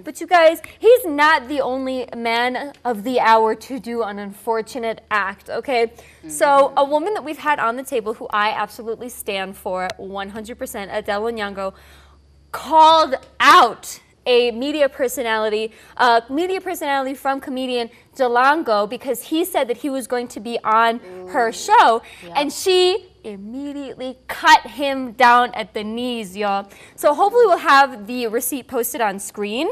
But you guys, he's not the only man of the hour to do an unfortunate act, okay? Mm-hmm. So, a woman that we've had on the table who I absolutely stand for 100%, Adelle Onyango, called out a media personality, a media personality from comedian Jalango because he said that he was going to be on Ooh. her show, and she immediately cut him down at the knees, y'all. So hopefully we'll have the receipt posted on screen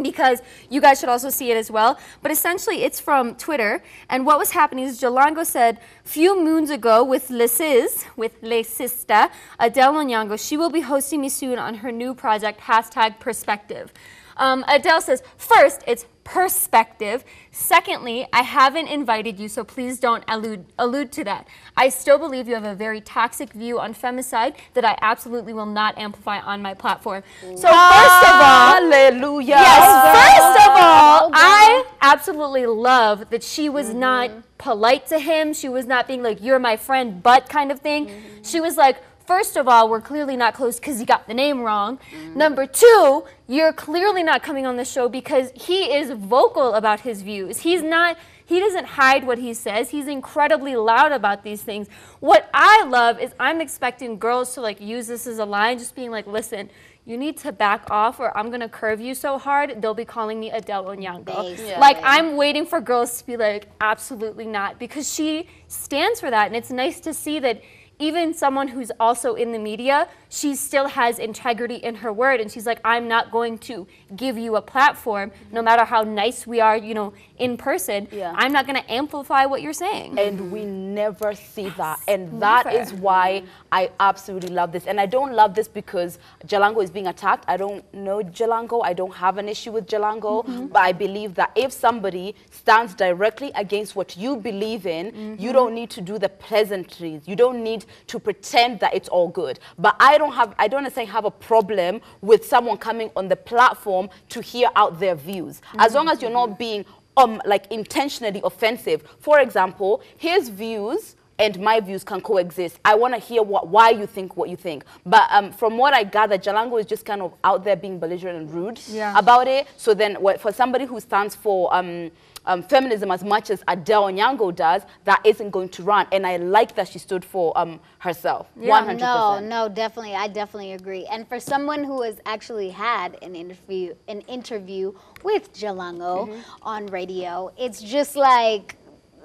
because you guys should also see it as well. But essentially, it's from Twitter. And what was happening is Jalango said, few moons ago with Lesis, with Le Sista, Adelle Onyango, she will be hosting me soon on her new project, hashtag perspective. Um, Adelle says, first, it's perspective. Secondly, I haven't invited you, so please don't allude, allude to that. I still believe you have a very toxic view on femicide that I absolutely will not amplify on my platform. So first of all, hallelujah. Yes, first of all, I absolutely love that she was mm -hmm. not polite to him. She was not being like, you're my friend, but kind of thing. Mm -hmm. She was like, First of all, we're clearly not close because you got the name wrong. Mm. Number two, you're clearly not coming on the show because he is vocal about his views. He's not, he doesn't hide what he says. He's incredibly loud about these things. What I love is I'm expecting girls to like use this as a line, just being like, listen, you need to back off or I'm gonna curve you so hard, they'll be calling me Adelle Onyango. Yeah, like. I'm waiting for girls to be like, absolutely not, because she stands for that. And it's nice to see that even someone who's also in the media, she still has integrity in her word. And she's like, I'm not going to give you a platform, no matter how nice we are, you know, in person. Yeah. I'm not going to amplify what you're saying. And we never see that. And that never. is why I absolutely love this. And I don't love this because Jalango is being attacked. I don't know Jalango. I don't have an issue with Jalango. Mm -hmm. But I believe that if somebody stands directly against what you believe in, mm -hmm. you don't need to do the pleasantries. You don't need to pretend that it's all good. But I don't have, I don't necessarily have a problem with someone coming on the platform to hear out their views. Mm -hmm. As long as you're not being um, like intentionally offensive. For example, his views and my views can coexist. I want to hear what, why you think what you think. But um, from what I gather, Jalango is just kind of out there being belligerent and rude yeah. about it. So then for somebody who stands for um, um, feminism as much as Adelle Onyango does, that isn't going to run. And I like that she stood for um, herself. Yeah. 100%. No, no, definitely. I definitely agree. And for someone who has actually had an interview, an interview with Jalango mm -hmm. on radio, it's just like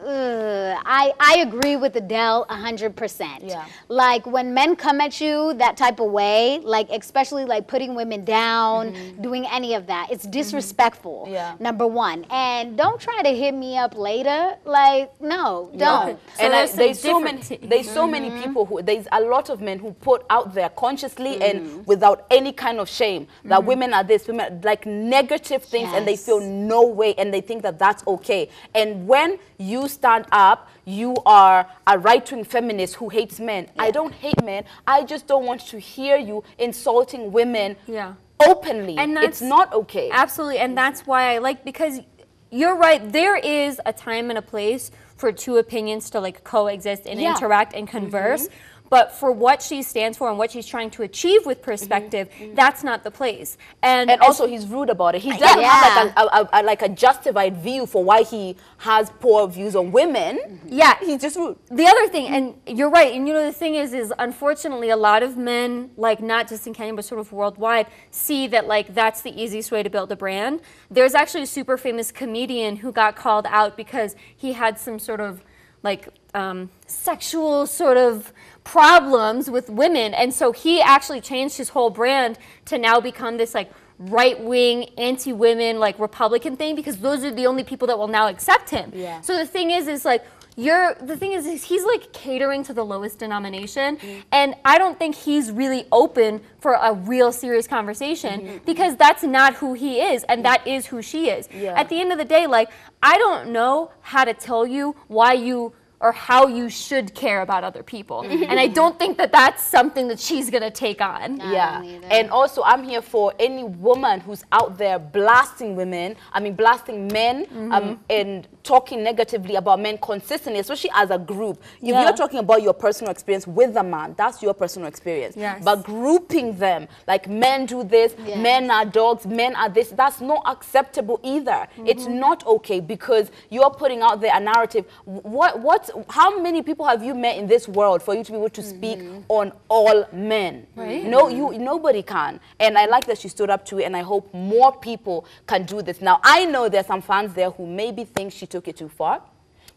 I, I agree with Adelle 100%. Yeah. Like when men come at you that type of way, like especially like putting women down, mm-hmm. doing any of that, it's mm-hmm. disrespectful. Mm-hmm. Yeah. Number one. And don't try to hit me up later. Like, no, don't. No. So and I, there's so many there's so many mm-hmm. people who there's a lot of men who put out there consciously and mm-hmm. without any kind of shame that mm-hmm. women are this, women like negative things yes. and they feel no way and they think that that's okay. And when you stand up, you are a right-wing feminist who hates men. Yeah. I don't hate men. I just don't want to hear you insulting women yeah. openly. And it's not okay. Absolutely, and that's why I like because you're right. There is a time and a place for two opinions to like coexist and yeah. interact and converse. Mm -hmm. But for what she stands for and what she's trying to achieve with perspective, mm -hmm. that's not the place. And, and also, he's rude about it. He doesn't yeah. have like a, a, a, like a justified view for why he has poor views on women. Mm -hmm. Yeah, he's just rude. The other thing, and you're right. And you know, the thing is, is unfortunately, a lot of men, like not just in Kenya but sort of worldwide, see that like that's the easiest way to build a brand. There's actually a super famous comedian who got called out because he had some sort of like um, sexual sort of problems with women. And so he actually changed his whole brand to now become this like right wing, anti women, like Republican thing because those are the only people that will now accept him. Yeah. So the thing is, is like, you're the thing is, is he's like catering to the lowest denomination mm-hmm. and i don't think he's really open for a real serious conversation mm-hmm. because that's not who he is and that is who she is yeah. at the end of the day like i don't know how to tell you why you or how you should care about other people. and I don't think that that's something that she's going to take on. yeah. And also, I'm here for any woman who's out there blasting women, I mean, blasting men, um, and talking negatively about men consistently, especially as a group. If Yeah. you're talking about your personal experience with a man, that's your personal experience. Yes. But grouping them, like men do this, Yeah. men are dogs, men are this, that's not acceptable either. It's Mm-hmm. not okay because you're putting out there a narrative. What, what, how many people have you met in this world for you to be able to speak on all men? Mm-hmm. Right. No, you, nobody can. And I like that she stood up to it and I hope more people can do this. Now, I know there's some fans there who maybe think she took it too far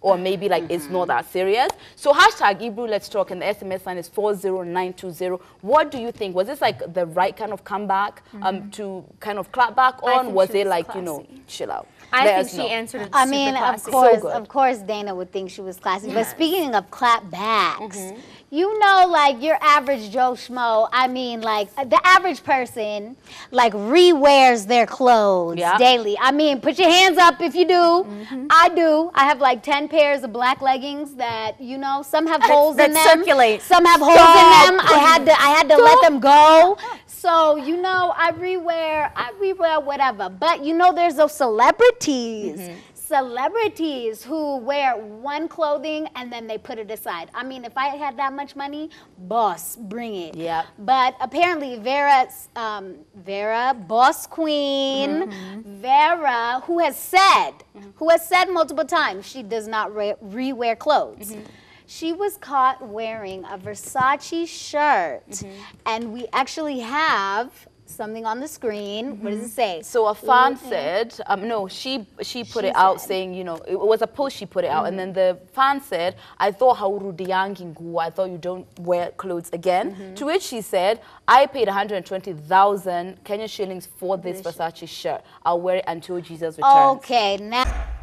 or maybe like it's not that serious. So hashtag Ebru Let's Talk and the SMS line is 40920. What do you think? Was this like the right kind of comeback um, to kind of clap back on? Was she it was like, you know, chill out? I Let think she know. answered it I super mean, of course, good. of course, Dana would think she was classy. But speaking of clap backs, you know, like your average Joe Schmo. I mean, like the average person, like rewears their clothes Yeah. daily. I mean, put your hands up if you do. Mm-hmm. I do. I have like ten pairs of black leggings that you know. Some have holes in that them. circulate. Some have holes Stop. in them. I had to. I had to let them go. So you know, I rewear. I rewear whatever. But you know, there's those celebrities. Mm-hmm. Celebrities who wear one clothing and then they put it aside. I mean, if I had that much money, boss, bring it. Yep. But apparently, Vera, um, Vera, boss queen, mm-hmm. Vera, who has said, who has said multiple times she does not re- rewear clothes. Mm-hmm. She was caught wearing a Versace shirt, mm-hmm. and we actually have something on the screen. What does it mm-hmm. say? So a fan said, um, no, she she put She it out saying, you know, it was a post she put it out, and mm-hmm. then the fan said, I thought haurudi yangi nguo, I thought you don't wear clothes again. Mm-hmm. To which she said, I paid 120,000 Kenya shillings for this Versace shirt. I'll wear it until Jesus returns. Okay, now.